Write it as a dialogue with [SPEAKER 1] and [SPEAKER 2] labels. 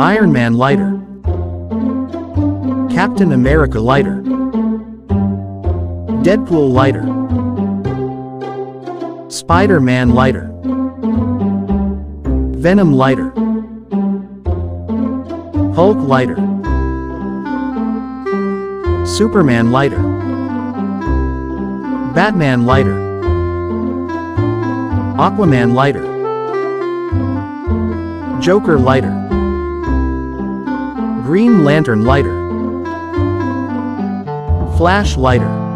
[SPEAKER 1] Iron Man lighter. Captain America lighter. Deadpool lighter. Spider-Man lighter. Venom lighter. Hulk lighter. Superman lighter. Batman lighter. Aquaman lighter. Joker lighter. Green Lantern lighter. Flash lighter.